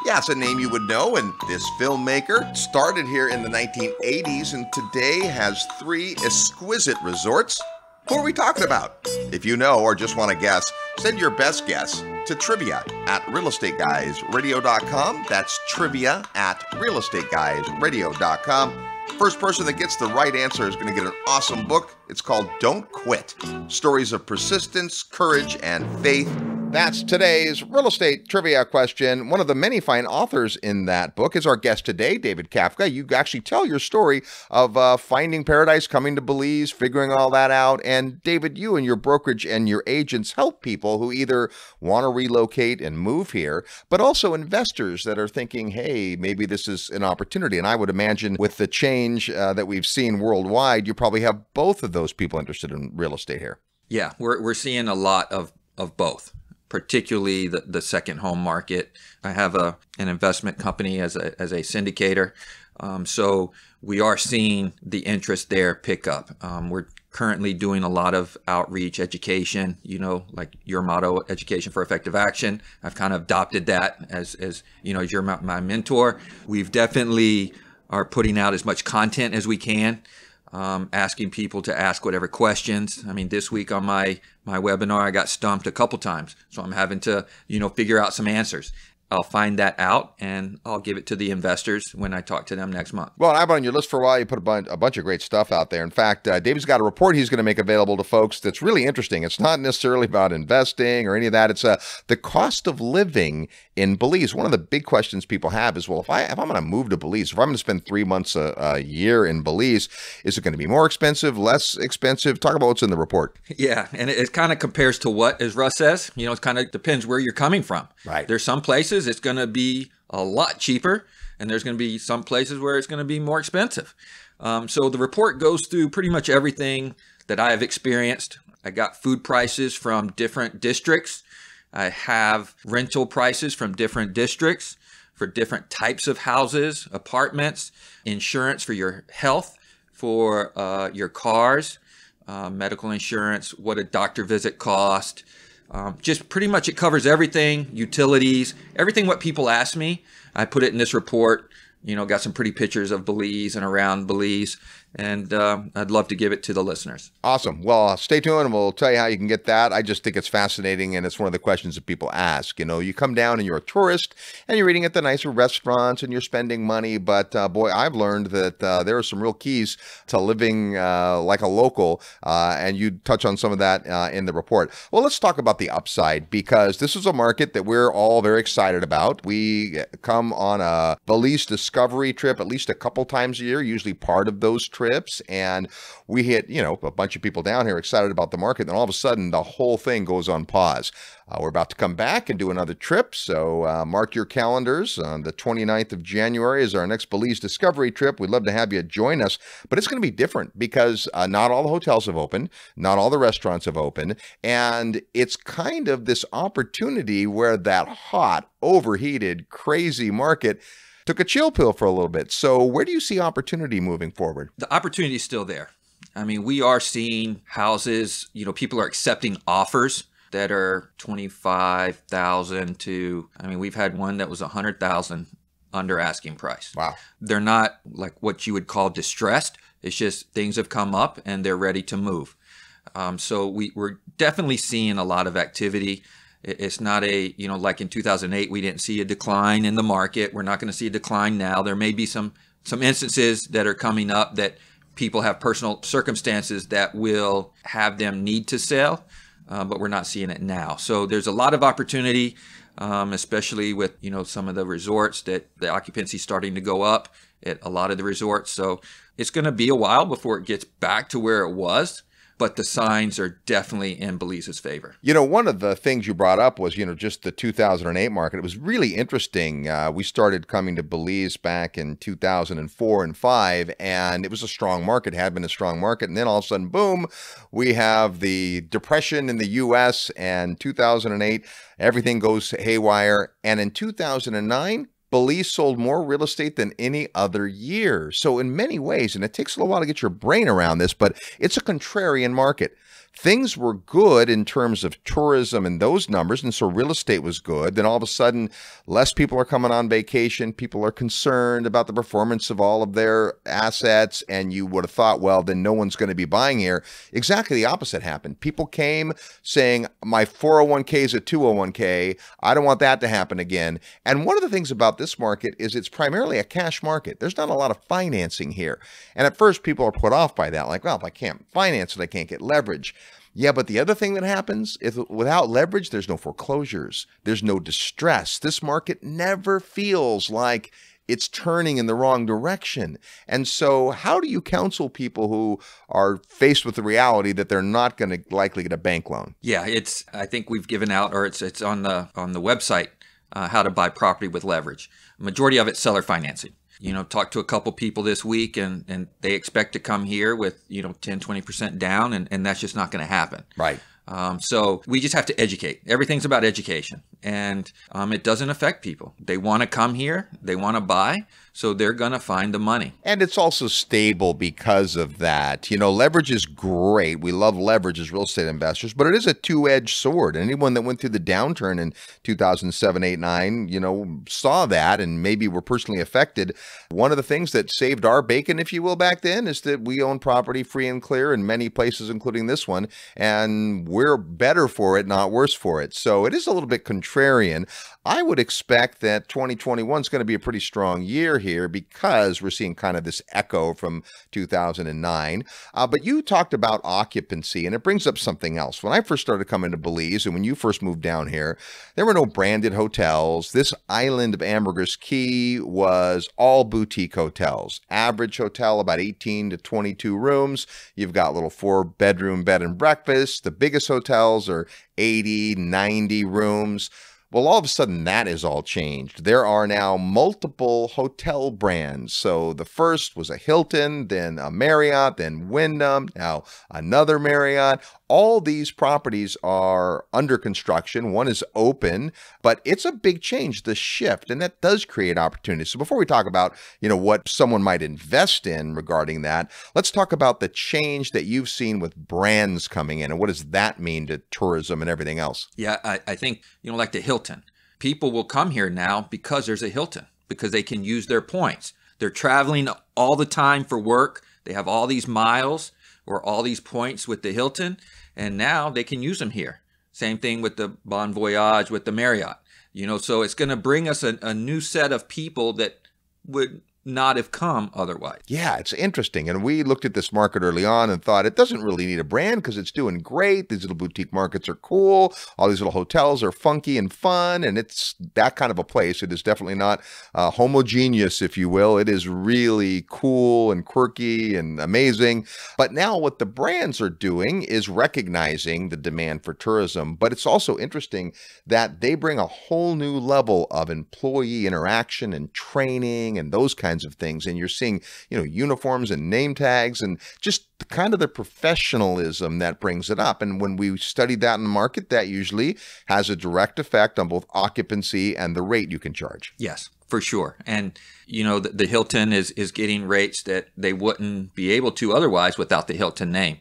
Yeah, it's a name you would know, and this filmmaker started here in the 1980s and today has three exquisite resorts. Who are we talking about? If you know or just want to guess, send your best guess to trivia at realestateguysradio.com. That's trivia at realestateguysradio.com. First person that gets the right answer is going to get an awesome book. It's called Don't Quit Stories of Persistence, Courage, and Faith. That's today's real estate trivia question. One of the many fine authors in that book is our guest today, David Kafka. You actually tell your story of uh, finding paradise, coming to Belize, figuring all that out. And David, you and your brokerage and your agents help people who either want to relocate and move here, but also investors that are thinking, hey, maybe this is an opportunity. And I would imagine with the change uh, that we've seen worldwide, you probably have both of those people interested in real estate here. Yeah, we're, we're seeing a lot of, of both particularly the, the second home market. I have a an investment company as a as a syndicator, um, so we are seeing the interest there pick up. Um, we're currently doing a lot of outreach education, you know, like your motto, education for effective action. I've kind of adopted that as, as you know, you're my, my mentor. We've definitely are putting out as much content as we can. Um, asking people to ask whatever questions. I mean, this week on my my webinar, I got stumped a couple times, so I'm having to you know figure out some answers. I'll find that out and I'll give it to the investors when I talk to them next month. Well, I've been on your list for a while. You put a bunch, a bunch of great stuff out there. In fact, uh, David's got a report he's going to make available to folks that's really interesting. It's not necessarily about investing or any of that. It's uh, the cost of living in Belize. One of the big questions people have is, well, if I if I'm going to move to Belize, if I'm going to spend three months a, a year in Belize, is it going to be more expensive, less expensive? Talk about what's in the report. Yeah, and it, it kind of compares to what, as Russ says. You know, it kind of depends where you're coming from. Right. There's some places it's going to be a lot cheaper, and there's going to be some places where it's going to be more expensive. Um, so the report goes through pretty much everything that I have experienced. I got food prices from different districts. I have rental prices from different districts for different types of houses, apartments, insurance for your health, for uh, your cars, uh, medical insurance, what a doctor visit cost. Um, just pretty much it covers everything, utilities, everything what people ask me. I put it in this report. You know, got some pretty pictures of Belize and around Belize and uh, I'd love to give it to the listeners. Awesome. Well, uh, stay tuned and we'll tell you how you can get that. I just think it's fascinating and it's one of the questions that people ask. You know, you come down and you're a tourist and you're eating at the nicer restaurants and you're spending money, but uh, boy, I've learned that uh, there are some real keys to living uh, like a local, uh, and you touch on some of that in the report. Well, let's talk about the upside because this is a market that we're all very excited about. We come on a Belize discovery trip at least a couple times a year, usually part of those trips trips and we hit, you know, a bunch of people down here excited about the market. Then all of a sudden, the whole thing goes on pause. Uh, we're about to come back and do another trip. So uh, mark your calendars. On the 29th of January is our next Belize Discovery trip. We'd love to have you join us, but it's going to be different because uh, not all the hotels have opened, not all the restaurants have opened. And it's kind of this opportunity where that hot, overheated, crazy market took a chill pill for a little bit. So, where do you see opportunity moving forward? The opportunity is still there. I mean, we are seeing houses, you know, people are accepting offers that are 25,000 to I mean, we've had one that was 100,000 under asking price. Wow. They're not like what you would call distressed. It's just things have come up and they're ready to move. Um, so we, we're definitely seeing a lot of activity. It's not a, you know, like in 2008, we didn't see a decline in the market. We're not going to see a decline now. There may be some some instances that are coming up that people have personal circumstances that will have them need to sell, uh, but we're not seeing it now. So there's a lot of opportunity, um, especially with you know some of the resorts that the occupancy starting to go up at a lot of the resorts. So it's going to be a while before it gets back to where it was but the signs are definitely in Belize's favor. You know, one of the things you brought up was, you know, just the 2008 market. It was really interesting. Uh, we started coming to Belize back in 2004 and 5, and it was a strong market, had been a strong market. And then all of a sudden, boom, we have the depression in the U.S. and 2008, everything goes haywire. And in 2009, Belize sold more real estate than any other year. So, in many ways, and it takes a little while to get your brain around this, but it's a contrarian market things were good in terms of tourism and those numbers. And so real estate was good. Then all of a sudden, less people are coming on vacation. People are concerned about the performance of all of their assets. And you would have thought, well, then no one's going to be buying here. Exactly the opposite happened. People came saying, my 401k is a 201k. I don't want that to happen again. And one of the things about this market is it's primarily a cash market. There's not a lot of financing here. And at first, people are put off by that. Like, well, if I can't finance it, I can't get leverage. Yeah, but the other thing that happens if without leverage, there's no foreclosures, there's no distress. This market never feels like it's turning in the wrong direction. And so, how do you counsel people who are faced with the reality that they're not going to likely get a bank loan? Yeah, it's. I think we've given out, or it's it's on the on the website, uh, how to buy property with leverage. Majority of it's seller financing you know, talked to a couple people this week and, and they expect to come here with, you know, 10, 20% down and, and that's just not going to happen. Right. Um, so we just have to educate. Everything's about education, and um, it doesn't affect people. They want to come here, they want to buy, so they're going to find the money. And it's also stable because of that. You know, leverage is great. We love leverage as real estate investors, but it is a two edged sword. Anyone that went through the downturn in 2007, 8, 9, you know, saw that and maybe were personally affected. One of the things that saved our bacon, if you will, back then is that we own property free and clear in many places, including this one. And we're better for it, not worse for it. So it is a little bit contrarian. I would expect that 2021 is going to be a pretty strong year here because we're seeing kind of this echo from 2009. Uh, but you talked about occupancy, and it brings up something else. When I first started coming to Belize, and when you first moved down here, there were no branded hotels. This island of Ambergris Caye was all boutique hotels. Average hotel, about 18 to 22 rooms. You've got little four bedroom bed and breakfast. The biggest hotels are 80, 90 rooms. Well, all of a sudden, that is all changed. There are now multiple hotel brands. So the first was a Hilton, then a Marriott, then Wyndham, now another Marriott. All these properties are under construction. One is open, but it's a big change, the shift, and that does create opportunities. So before we talk about, you know, what someone might invest in regarding that, let's talk about the change that you've seen with brands coming in and what does that mean to tourism and everything else? Yeah, I, I think, you know, like the Hilton, people will come here now because there's a Hilton, because they can use their points. They're traveling all the time for work. They have all these miles or all these points with the Hilton and now they can use them here. Same thing with the Bonvoy, with the Marriott. You know, so it's going to bring us a, a new set of people that would not have come otherwise. Yeah, it's interesting. And we looked at this market early on and thought it doesn't really need a brand because it's doing great. These little boutique markets are cool. All these little hotels are funky and fun. And it's that kind of a place. It is definitely not uh, homogeneous, if you will. It is really cool and quirky and amazing. But now what the brands are doing is recognizing the demand for tourism. But it's also interesting that they bring a whole new level of employee interaction and training and those kinds kinds of things. And you're seeing, you know, uniforms and name tags and just kind of the professionalism that brings it up. And when we study that in the market, that usually has a direct effect on both occupancy and the rate you can charge. Yes, for sure. And you know, the, the Hilton is is getting rates that they wouldn't be able to otherwise without the Hilton name.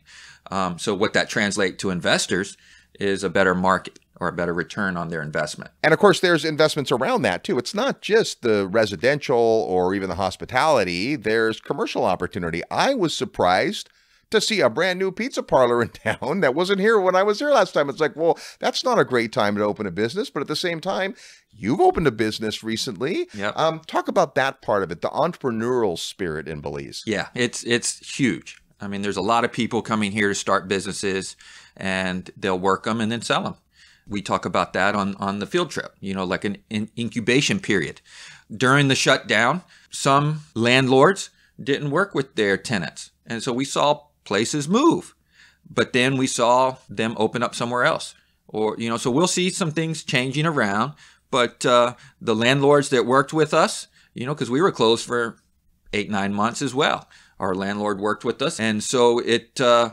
Um, so what that translates to investors is a better market or a better return on their investment. And of course, there's investments around that too. It's not just the residential or even the hospitality, there's commercial opportunity. I was surprised to see a brand new pizza parlor in town that wasn't here when I was here last time. It's like, well, that's not a great time to open a business, but at the same time, you've opened a business recently. Yep. Um, talk about that part of it, the entrepreneurial spirit in Belize. Yeah, it's it's huge. I mean, there's a lot of people coming here to start businesses, and they'll work them and then sell them we talk about that on, on the field trip, you know, like an, an incubation period. During the shutdown, some landlords didn't work with their tenants. And so we saw places move, but then we saw them open up somewhere else. Or, you know, so we'll see some things changing around, but uh, the landlords that worked with us, you know, because we were closed for eight, nine months as well. Our landlord worked with us. And so it, uh,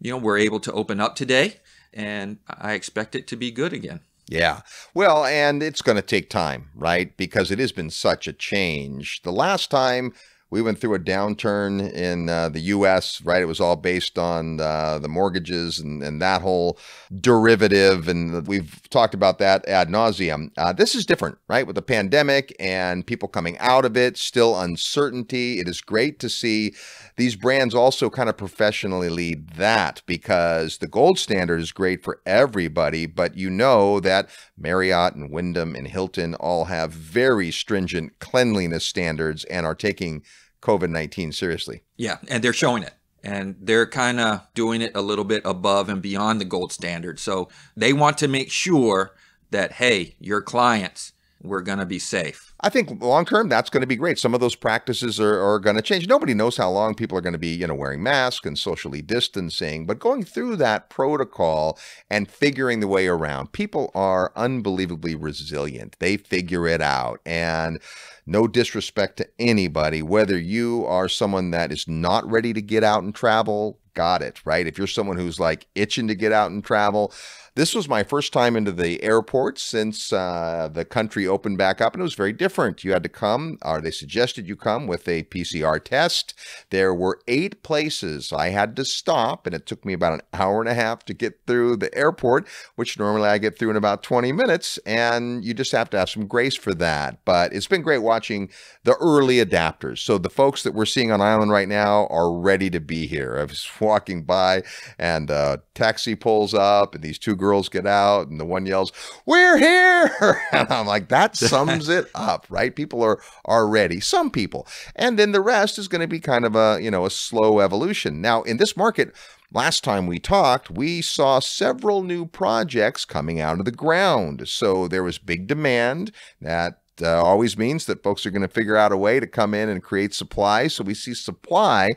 you know, we're able to open up today and I expect it to be good again. Yeah. Well, and it's going to take time, right? Because it has been such a change. The last time we went through a downturn in uh, the U.S. Right, it was all based on uh, the mortgages and, and that whole derivative, and we've talked about that ad nauseum. Uh, this is different, right? With the pandemic and people coming out of it, still uncertainty. It is great to see these brands also kind of professionally lead that because the gold standard is great for everybody, but you know that Marriott and Wyndham and Hilton all have very stringent cleanliness standards and are taking COVID 19 seriously. Yeah, and they're showing it. And they're kind of doing it a little bit above and beyond the gold standard. So they want to make sure that, hey, your clients we're going to be safe. I think long term, that's going to be great. Some of those practices are, are going to change. Nobody knows how long people are going to be, you know, wearing masks and socially distancing, but going through that protocol and figuring the way around, people are unbelievably resilient. They figure it out. And no disrespect to anybody, whether you are someone that is not ready to get out and travel, got it, right? If you're someone who's like itching to get out and travel, this was my first time into the airport since uh, the country opened back up, and it was very different. You had to come, or they suggested you come with a PCR test. There were eight places I had to stop, and it took me about an hour and a half to get through the airport, which normally I get through in about 20 minutes, and you just have to have some grace for that. But it's been great watching the early adapters. So the folks that we're seeing on island right now are ready to be here. I was walking by, and a taxi pulls up, and these two girls girls get out and the one yells, "We're here!" and I'm like, that sums it up, right? People are are ready. Some people, and then the rest is going to be kind of a you know a slow evolution. Now in this market. Last time we talked, we saw several new projects coming out of the ground. So there was big demand that uh, always means that folks are going to figure out a way to come in and create supply. So we see supply,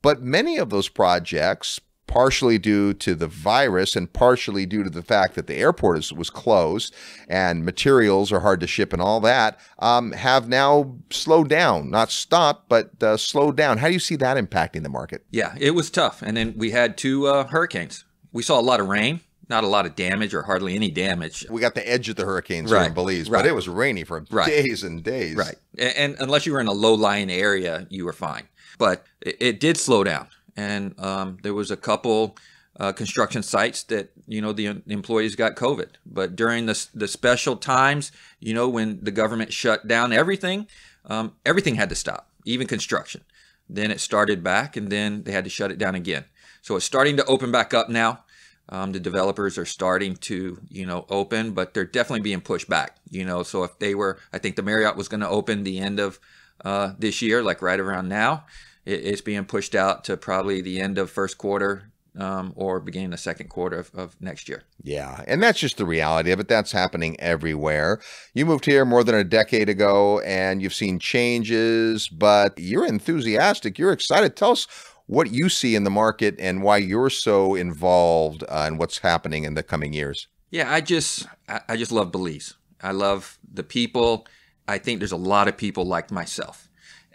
but many of those projects partially due to the virus and partially due to the fact that the airport is, was closed and materials are hard to ship and all that, um, have now slowed down, not stopped, but uh, slowed down. How do you see that impacting the market? Yeah, it was tough. And then we had two uh, hurricanes. We saw a lot of rain not a lot of damage or hardly any damage. We got the edge of the hurricanes right. here in Belize, right. but it was rainy for right. days and days. Right. And, and, unless you were in a low lying area, you were fine. But it, it did slow down and um, there was a couple uh, construction sites that you know the, employees got COVID. But during the the special times, you know, when the government shut down everything, um, everything had to stop, even construction. Then it started back, and then they had to shut it down again. So it's starting to open back up now. Um, the developers are starting to, you know, open, but they're definitely being pushed back. You know, so if they were, I think the Marriott was going to open the end of uh, this year, like right around now it's being pushed out to probably the end of first quarter um, or beginning the second quarter of, of, next year. Yeah, and that's just the reality of it. That's happening everywhere. You moved here more than a decade ago and you've seen changes, but you're enthusiastic. You're excited. Tell us what you see in the market and why you're so involved uh, in what's happening in the coming years. Yeah, I just I just love Belize. I love the people. I think there's a lot of people like myself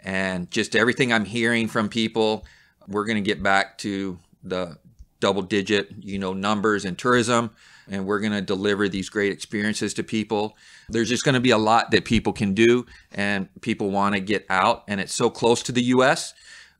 and just everything I'm hearing from people, we're going to get back to the double digit, you know, numbers in tourism and we're going to deliver these great experiences to people. There's just going to be a lot that people can do and people want to get out and it's so close to the US.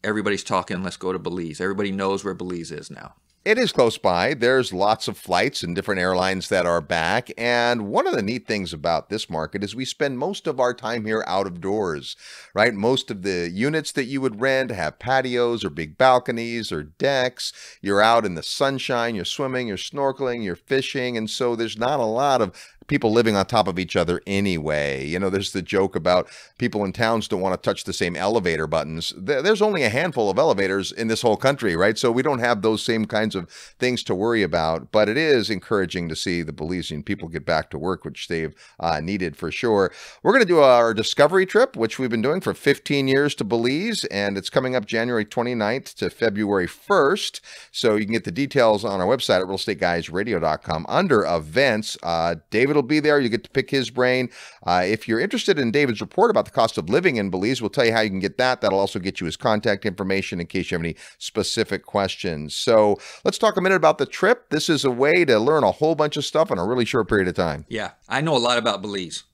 Everybody's talking, let's go to Belize. Everybody knows where Belize is now. It is close by. There's lots of flights and different airlines that are back. And one of the neat things about this market is we spend most of our time here out of doors, right? Most of the units that you would rent have patios or big balconies or decks. You're out in the sunshine, you're swimming, you're snorkeling, you're fishing. And so there's not a lot of people living on top of each other anyway. You know, there's the joke about people in towns don't want to touch the same elevator buttons. There's only a handful of elevators in this whole country, right? So we don't have those same kinds of things to worry about. But it is encouraging to see the Belizean people get back to work, which they've uh, needed for sure. We're going to do our discovery trip, which we've been doing for 15 years to Belize, and it's coming up January 29th to February 1st. So you can get the details on our website at realestateguysradio.com under events. Uh, David will be there. You get to pick his brain. Uh, if you're interested in David's report about the cost of living in Belize, we'll tell you how you can get that. That'll also get you his contact information in case you have any specific questions. So let's talk a minute about the trip. This is a way to learn a whole bunch of stuff in a really short period of time. Yeah, I know a lot about Belize,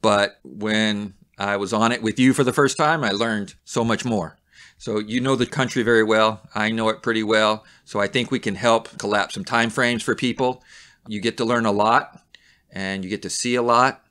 but when I was on it with you for the first time, I learned so much more. So you know the country very well. I know it pretty well. So I think we can help collapse some time frames for people. You get to learn a lot and you get to see a lot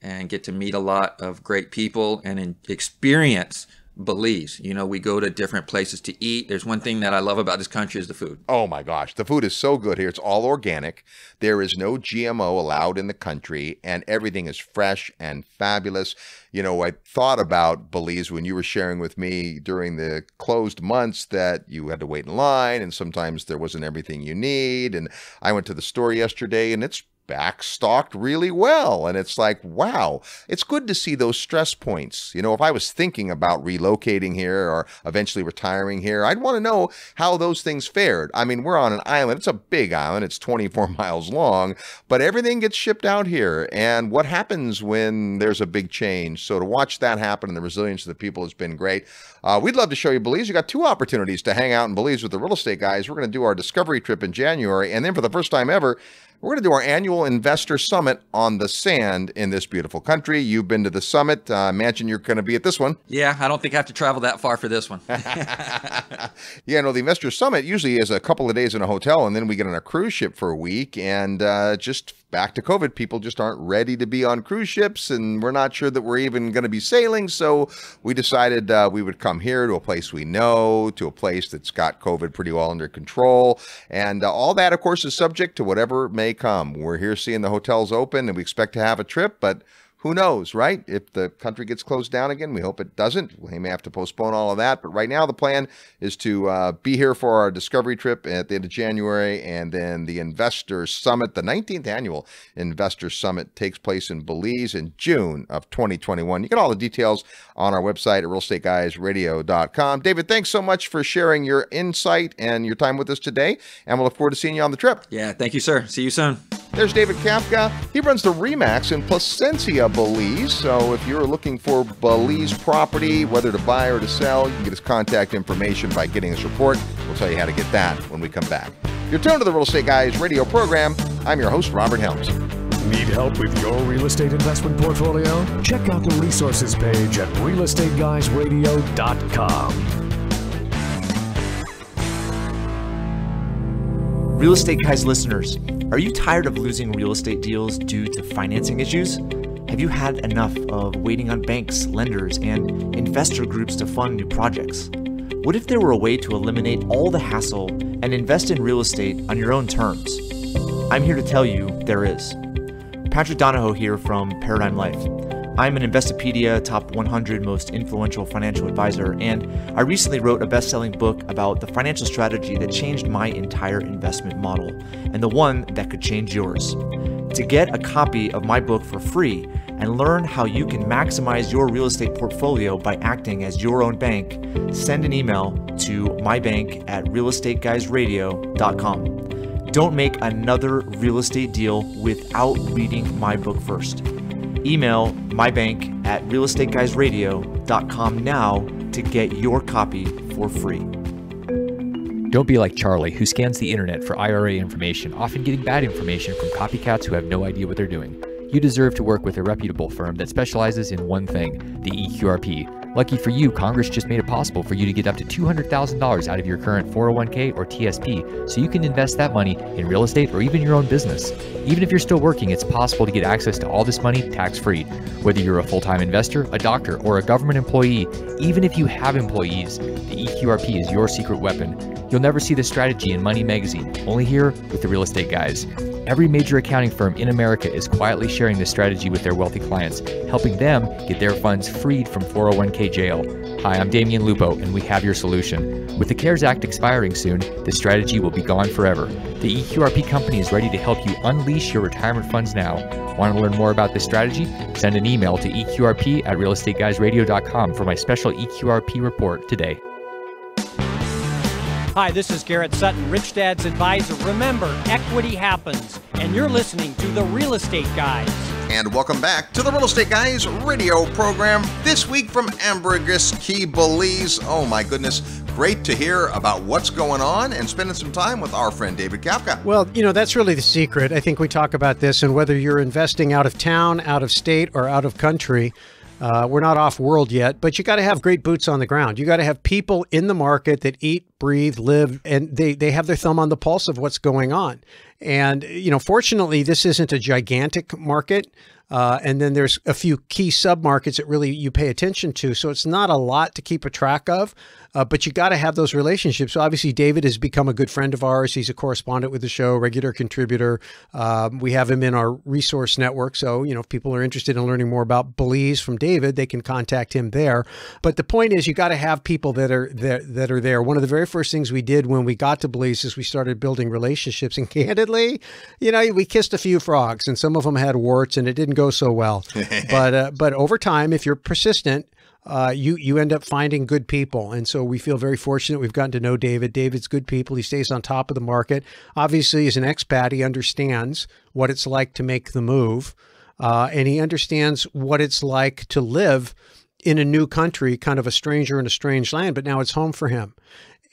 and get to meet a lot of great people and experience Belize. You know, we go to different places to eat. There's one thing that I love about this country is the food. Oh my gosh, the food is so good here. It's all organic. There is no GMO allowed in the country, and everything is fresh and fabulous. You know, I thought about Belize when you were sharing with me during the closed months that you had to wait in line, and sometimes there wasn't everything you need. And I went to the store yesterday, and it's backstocked really well. And it's like, wow, it's good to see those stress points. You know, if I was thinking about relocating here or eventually retiring here, I'd want to know how those things fared. I mean, we're on an island, it's a big island, it's 24 miles long, but everything gets shipped out here. And what happens when there's a big change? So to watch that happen and the resilience of the people has been great. Uh, we'd love to show you Belize. You got two opportunities to hang out in Belize with the real estate guys. We're going to do our discovery trip in January. And then for the first time ever, we're going to do our annual investor summit on the sand in this beautiful country. You've been to the summit. Uh, imagine you're going to be at this one. Yeah, I don't think I have to travel that far for this one. yeah, no, the investor summit usually is a couple of days in a hotel, and then we get on a cruise ship for a week. And uh, just back to COVID, people just aren't ready to be on cruise ships, and we're not sure that we're even going to be sailing. So we decided uh, we would come here to a place we know, to a place that's got COVID pretty well under control. And uh, all that, of course, is subject to whatever may come. We're here seeing the hotels open, and we expect to have a trip, but who knows, right? If the country gets closed down again, we hope it doesn't. We may have to postpone all of that. But right now, the plan is to uh, be here for our discovery trip at the end of January. And then the Investor Summit, the 19th annual Investor Summit, takes place in Belize in June of 2021. You get all the details on our website at realestateguysradio.com. David, thanks so much for sharing your insight and your time with us today. And we'll look forward to seeing you on the trip. Yeah, thank you, sir. See you soon. There's David Kafka. He runs the Remax in Placencia, Belize. So if you're looking for Belize property, whether to buy or to sell, you can get his contact information by getting his report. We'll tell you how to get that when we come back. You're tuned to the Real Estate Guys radio program. I'm your host, Robert Helms. Need help with your real estate investment portfolio? Check out the resources page at realestateguysradio.com. Real Estate Guys listeners, are you tired of losing real estate deals due to financing issues? Have you had enough of waiting on banks, lenders, and investor groups to fund new projects? What if there were a way to eliminate all the hassle and invest in real estate on your own terms? I'm here to tell you there is. Patrick Donohoe here from Paradigm Life. I'm an Investopedia top 100 most influential financial advisor, and I recently wrote a best selling book about the financial strategy that changed my entire investment model and the one that could change yours. To get a copy of my book for free and learn how you can maximize your real estate portfolio by acting as your own bank, send an email to mybank at realestateguysradio.com. Don't make another real estate deal without reading my book first. Email mybank at realestateguysradio.com now to get your copy for free. Don't be like Charlie, who scans the internet for IRA information, often getting bad information from copycats who have no idea what they're doing. You deserve to work with a reputable firm that specializes in one thing the EQRP. Lucky for you, Congress just made it possible for you to get up to $200,000 out of your current 401k or TSP so you can invest that money in real estate or even your own business. Even if you're still working, it's possible to get access to all this money tax free. Whether you're a full time investor, a doctor, or a government employee, even if you have employees, the EQRP is your secret weapon. You'll never see this strategy in Money Magazine, only here with the real estate guys. Every major accounting firm in America is quietly sharing this strategy with their wealthy clients, helping them get their funds freed from 401k jail. Hi, I'm Damion Lupo, and we have your solution. With the CARES Act expiring soon, this strategy will be gone forever. The EQRP company is ready to help you unleash your retirement funds now. Want to learn more about this strategy? Send an email to eqrp at realestateguysradio.com for my special EQRP report today. Hi, this is Garrett Sutton, Rich Dad's advisor. Remember, equity happens, and you're listening to The Real Estate Guys. And welcome back to the Real Estate Guys radio program. This week from Ambergris Caye, Belize. Oh my goodness, great to hear about what's going on and spending some time with our friend David Kafka. Well, you know, that's really the secret. I think we talk about this, and whether you're investing out of town, out of state, or out of country, uh, we're not off world yet, but you got to have great boots on the ground. You got to have people in the market that eat, breathe, live, and they, they have their thumb on the pulse of what's going on. And, you know, fortunately, this isn't a gigantic market. Uh, and then there's a few key submarkets that really you pay attention to. So it's not a lot to keep a track of, uh, but you got to have those relationships. So obviously, David has become a good friend of ours. He's a correspondent with the show, regular contributor. Um, we have him in our resource network. So, you know, if people are interested in learning more about Belize from David, they can contact him there. But the point is, you got to have people that are there, that are there. One of the very first things we did when we got to Belize is we started building relationships. And candidly, you know, we kissed a few frogs, and some of them had warts, and it didn't go so well. but uh, but over time, if you're persistent, uh, you you end up finding good people, and so we feel very fortunate. We've gotten to know David. David's good people. He stays on top of the market. Obviously, as an expat, he understands what it's like to make the move, uh, and he understands what it's like to live in a new country, kind of a stranger in a strange land. But now it's home for him.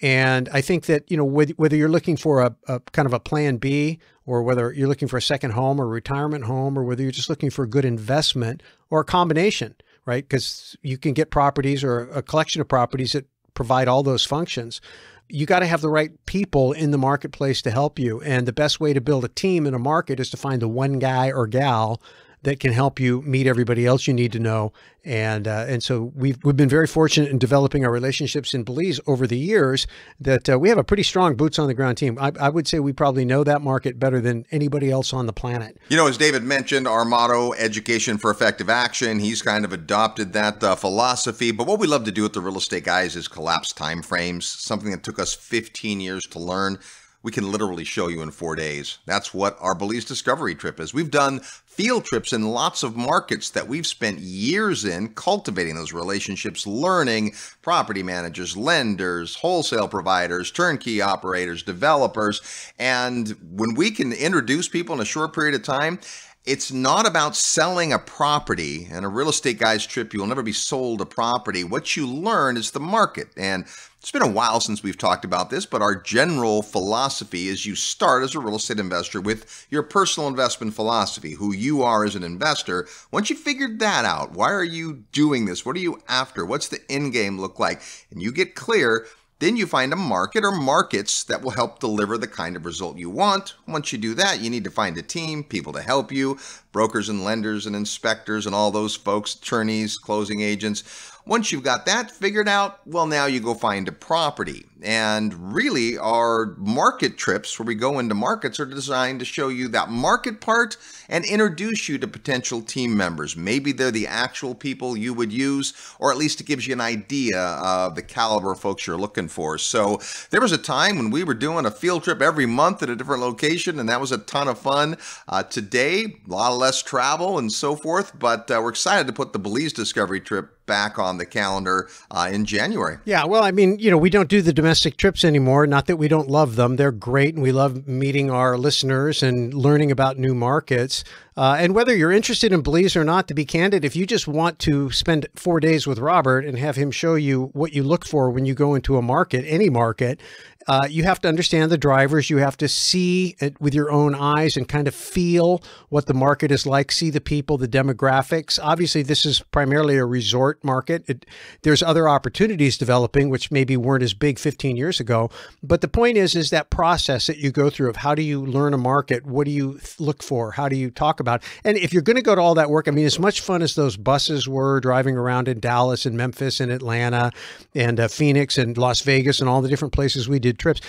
And I think that you know whether you're looking for a, a, kind of a plan B, or whether you're looking for a second home or retirement home, or whether you're just looking for a good investment or a combination, right? Because you can get properties or a collection of properties that provide all those functions. You got to have the right people in the marketplace to help you. And the best way to build a team in a market is to find the one guy or gal that can help you meet everybody else you need to know. And uh, and so we've we've been very fortunate in developing our relationships in Belize over the years. That uh, we have a pretty strong boots on the ground team. I, I would say we probably know that market better than anybody else on the planet. You know, as David mentioned, our motto "Education for Effective Action." He's kind of adopted that uh, philosophy. But what we love to do with the Real Estate Guys is collapse time frames. Something that took us 15 years to learn we can literally show you in four days. That's what our Belize Discovery trip is. We've done field trips in lots of markets that we've spent years in cultivating those relationships, learning property managers, lenders, wholesale providers, turnkey operators, developers. And when we can introduce people in a short period of time, it's not about selling a property and a real estate guy's trip. You'll never be sold a property. What you learn is the market. And it's been a while since we've talked about this, but our general philosophy is you start as a real estate investor with your personal investment philosophy, who you are as an investor. Once you figured that out, why are you doing this? What are you after? What's the end game look like? And you get clear, then you find a market or markets that will help deliver the kind of result you want. Once you do that, you need to find a team, people to help you, brokers and lenders and inspectors and all those folks, attorneys, closing agents. Once you've got that figured out, well, now you go find a property. And really, our market trips where we go into markets are designed to show you that market part and introduce you to potential team members. Maybe they're the actual people you would use, or at least it gives you an idea of the caliber of folks you're looking for. So there was a time when we were doing a field trip every month at a different location, and that was a ton of fun. Uh, today, a lot less travel and so forth, but uh, we're excited to put the Belize Discovery trip back on the calendar uh, in January. Yeah, well, I mean, you know, we don't do the domestic trips anymore. Not that we don't love them; they're great, and we love meeting our listeners and learning about new markets. Uh, and whether you're interested in Belize or not, to be candid, if you just want to spend four days with Robert and have him show you what you look for when you go into a market, any market, uh, you have to understand the drivers. You have to see it with your own eyes and kind of feel what the market is like, see the people, the demographics. Obviously, this is primarily a resort market. It, there's other opportunities developing, which maybe weren't as big 15 years ago. But the point is, is that process that you go through of how do you learn a market? What do you look for? How do you talk about? It? And if you're going to go to all that work, I mean, as much fun as those buses were driving around in Dallas and Memphis and Atlanta and uh, Phoenix and Las Vegas and all the different places we did trips,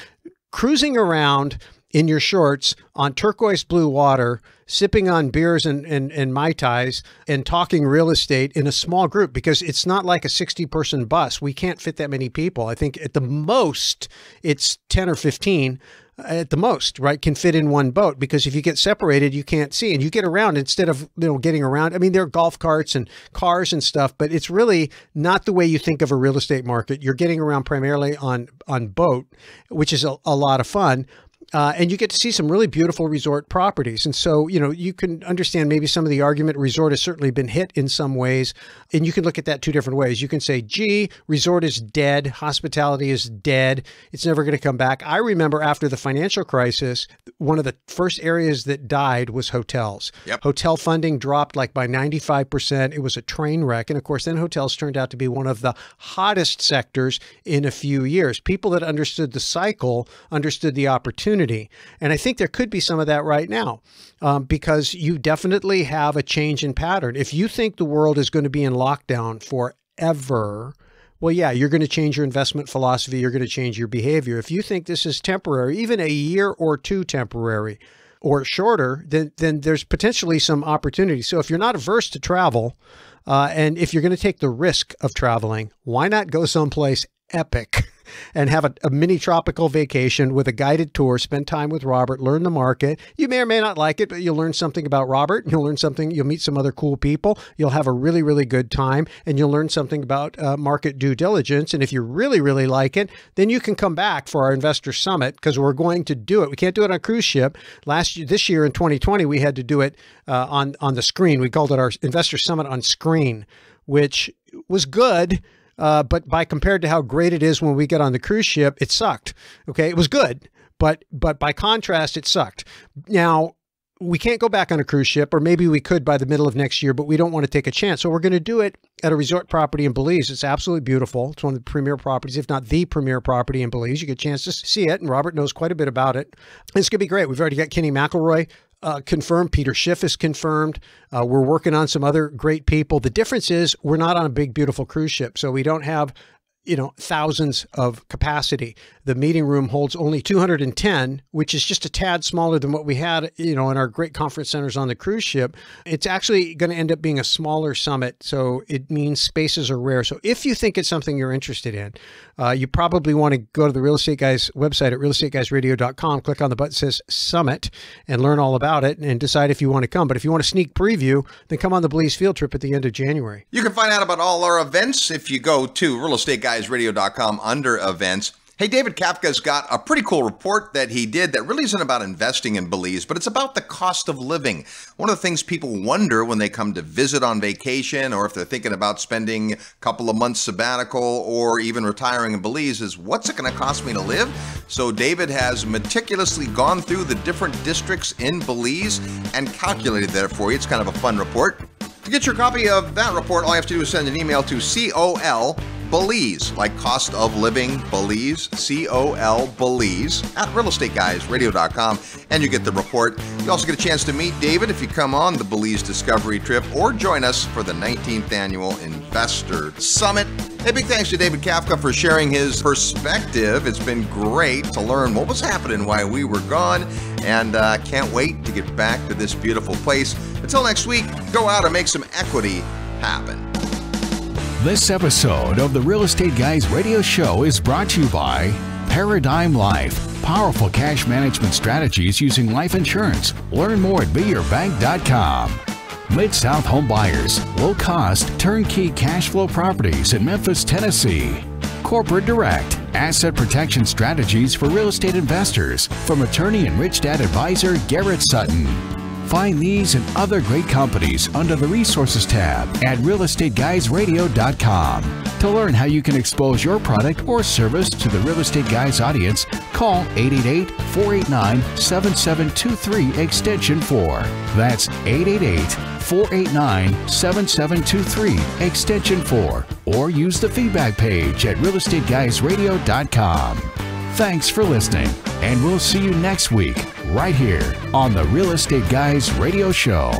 cruising around in your shorts on turquoise blue water, sipping on beers and, and, and Mai Tais and talking real estate in a small group because it's not like a 60 person bus. We can't fit that many people. I think at the most it's 10 or 15 at the most, right, can fit in one boat because if you get separated, you can't see and you get around instead of, you know, getting around. I mean, there are golf carts and cars and stuff, but it's really not the way you think of a real estate market. You're getting around primarily on, on boat, which is a, a lot of fun. Uh, and you get to see some really beautiful resort properties. And so, you know, you can understand maybe some of the argument resort has certainly been hit in some ways. And you can look at that two different ways. You can say, gee, resort is dead, hospitality is dead, it's never going to come back. I remember after the financial crisis, one of the first areas that died was hotels. Yep. Hotel funding dropped like by 95%. It was a train wreck. And of course, then hotels turned out to be one of the hottest sectors in a few years. People that understood the cycle understood the opportunity community. And I think there could be some of that right now um, because you definitely have a change in pattern. If you think the world is going to be in lockdown forever, well, yeah, you're going to change your investment philosophy. You're going to change your behavior. If you think this is temporary, even a year or two temporary, or shorter, then then there's potentially some opportunity. So if you're not averse to travel, uh, and if you're going to take the risk of traveling, why not go someplace epic? And have a, a mini tropical vacation with a guided tour. Spend time with Robert, learn the market. You may or may not like it, but you'll learn something about Robert. You'll learn something. You'll meet some other cool people. You'll have a really, really good time, and you'll learn something about uh, market due diligence. And if you really, really like it, then you can come back for our investor summit because we're going to do it. We can't do it on a cruise ship. Last year, this year in 2020, we had to do it uh, on on the screen. We called it our investor summit on screen, which was good. Uh, but by compared to how great it is when we get on the cruise ship, it sucked. Okay, it was good, but but by contrast, it sucked. Now we can't go back on a cruise ship, or maybe we could by the middle of next year, but we don't want to take a chance. So we're going to do it at a resort property in Belize. It's absolutely beautiful. It's one of the premier properties, if not the premier property in Belize. You get a chance to see it, and Robert knows quite a bit about it. It's going to be great. We've already got Kenny McElroy uh, confirmed. Peter Schiff is confirmed. Uh, we're working on some other great people. The difference is we're not on a big, beautiful cruise ship, so we don't have you know thousands of capacity. The meeting room holds only 210 which is just a tad smaller than what we had you know in our great conference centers on the cruise ship. It's actually going to end up being a smaller summit so it means spaces are rare. So if you think it's something you're interested in uh, you probably want to go to the real estate guys website at realestateguysradio.com click on the button that says summit and learn all about it and decide if you want to come. But if you want a sneak preview then come on the Belize field trip at the end of january. You can find out about all our events if you go to real estate guys guysradio.com under events. Hey, David Kafka's got a pretty cool report that he did that really isn't about investing in Belize, but it's about the cost of living. One of the things people wonder when they come to visit on vacation or if they're thinking about spending a couple of months sabbatical or even retiring in Belize is what's it going to cost me to live? So, David has meticulously gone through the different districts in Belize and calculated that for you. It's kind of a fun report. To get your copy of that report, all you have to do is send an email to COL Belize, like cost of living Belize, C O L Belize, at realestateguysradio.com, and you get the report. You also get a chance to meet David if you come on the Belize Discovery trip or join us for the 19th Annual Investor Summit. Hey, big thanks to David Kafka for sharing his perspective. It's been great to learn what was happening while we were gone, and uh, can't wait to get back to this beautiful place. Until next week, go out and make some equity happen. This episode of the Real Estate Guys radio show is brought to you by Paradigm Life. Powerful cash management strategies using life insurance. Learn more at beyourbank.com. Mid South Home Buyers. Low cost, turnkey cash flow properties in Memphis, Tennessee. Corporate Direct. Asset protection strategies for real estate investors. From attorney and rich dad advisor Garrett Sutton. Find these and other great companies under the Resources tab at realestateguysradio.com. To learn how you can expose your product or service to the Real Estate Guys audience, call 888 489 7723 Extension 4. That's 888 489 7723 Extension 4. Or use the feedback page at realestateguysradio.com. Thanks for listening, and we'll see you next week right here on the Real Estate Guys Radio Show.